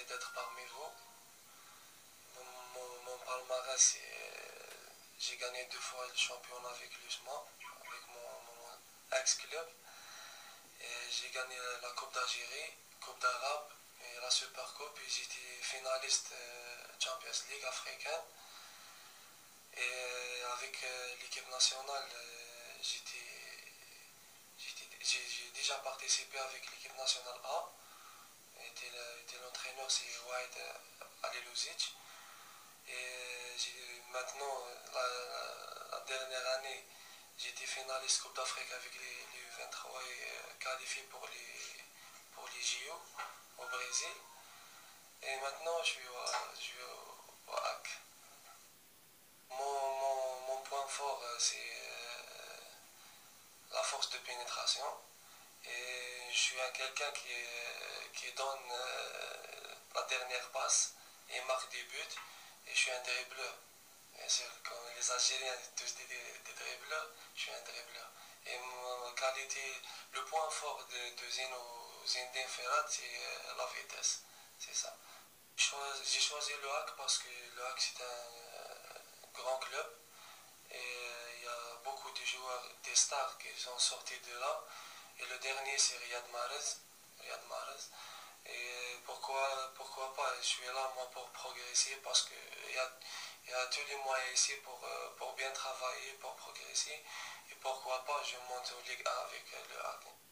d'être parmi vous. Mon, palmarès, j'ai gagné deux fois le championnat avec l'USMA, avec mon, ex-club. J'ai gagné la Coupe d'Algérie, Coupe d'Arabe et la Super Coupe. J'étais finaliste euh, Champions League africaine. Et avec euh, l'équipe nationale, euh, j'ai déjà participé avec l'équipe nationale A. C'est White Alilouzic. Et maintenant, la, dernière année, j'étais finaliste Coupe d'Afrique avec les, U23 et qualifié pour les, pour les JO au Brésil. Et maintenant, je suis au, HAC. Mon, point fort, euh, c'est euh, la force de pénétration. Et je suis quelqu'un qui, qui donne euh, la dernière passe et marque des buts. Et je suis un dribbleur. Bien sûr, comme les Algériens, tous des, des, dribbleurs, je suis un dribbleur. Et ma qualité, le point fort de, de Zino Zindin Ferrat, c'est la vitesse. C'est ça. J'ai choisi le HAC parce que le HAC c'est un euh, grand club et euh, il y a beaucoup de joueurs, des stars qui sont sortis de là. Et le dernier c'est Riyad Mahrez. Je suis là moi pour progresser parce qu'il y a, y a tous les moyens ici pour, euh, pour bien travailler, pour progresser. Et pourquoi pas, je monte au Ligue 1 avec le HAC.